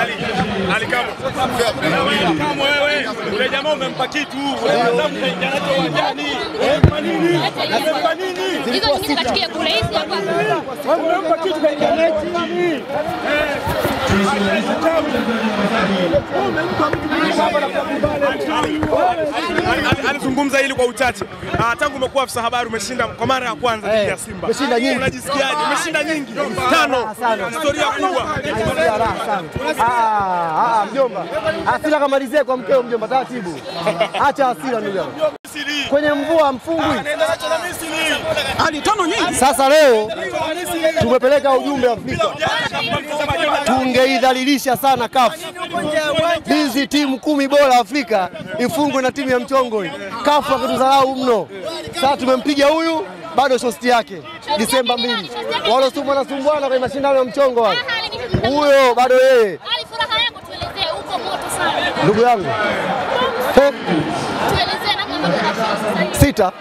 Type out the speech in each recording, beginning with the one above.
Ali, Ali Kamwe. Wewe, ule jamaa umempa kitu, ule Azamu kaingia nacho uwanjani. Umempa nini? Umempa nini? Hizo nyingine kachikia kule hizi hapa. Wewe Umempa kitu kaingia nacho nini? Eh. kwa Ali- Alizungumza hili kwa uchache. Ah, tangu umekuwa afisa habari umeshinda kwa mara ya kwanza dhidi ya Simba. umeshinda nyingi. Unajisikiaje? Umeshinda nyingi. Tano. Historia kubwa. Sana. Ah, ah, mjomba, hasira kamalizie kwa mkeo mjomba, taratibu. Acha hasira ndugu yangu. Kwenye mvua mfungwi. Nenda nacho na Misri. Ali tano nyingi. Sasa leo tumepeleka ujumbe Afrika, tungeidhalilisha sana CAF. hizi timu kumi bora Afrika ifungwe na timu ya mchongo hii. CAF wakatudharau mno. Sasa tumempiga huyu, bado shosti yake Disemba mbili, walosumbuana nasumbuana kwenye mashindano ya mchongo wale, huyo bado yeye. Ndugu yangu Sita.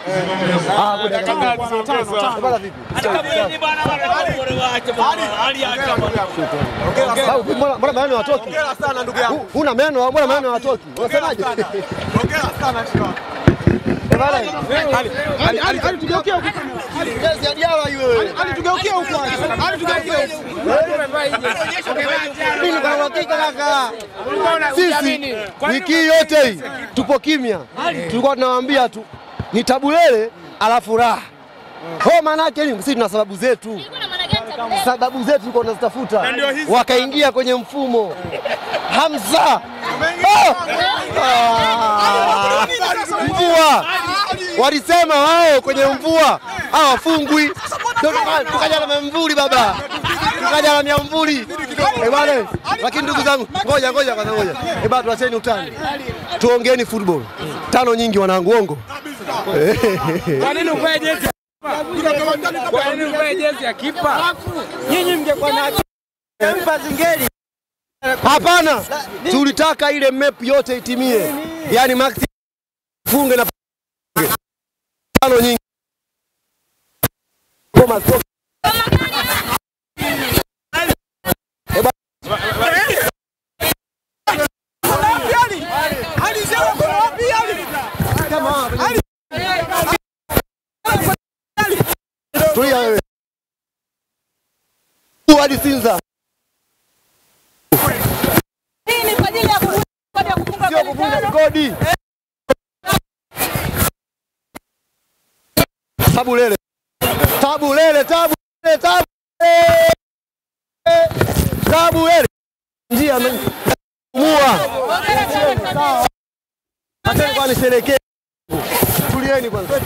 Mbona- maneno hayatoki? Hu- Huna meno, mbona maneno watoki? Unasemaje? Bana, Ali Huko. huko. Huko. Mimi kwa uhakika kaka, sisi wiki yote hii tupo kimya, tulikuwa tunawaambia tu ni tabulele alafu raha. Ho, maana yake nini? Sisi tuna sababu zetu, sababu zetu tulikuwa tunazitafuta, wakaingia kwenye mfumo. Hamza! Oh! Ah! mvua walisema wao kwenye mvua hawafungwi, tukaja na mamvuli baba, tukaja na miamvuli Eh bwana, lakini ndugu zangu, ngoja ngoja kwanza, ngoja. Eh bwana, tuacheni utani, tuongeeni football. Tano nyingi wanangu, ongo Kwa nini uvae jezi? Kwa nini uvae jezi ya kipa? Nyinyi mngekuwa na kipa zingeli. Hapana, tulitaka ile map yote itimie, yaani max funge na Mano nyingi hadi Sinza kwa ajili ya kufunga kodi. Tabu lele. Tabu lele, tabu lele, tabu lele. Tabu lele. Njia mua. Kwa nisherekee. Tulieni kwanza.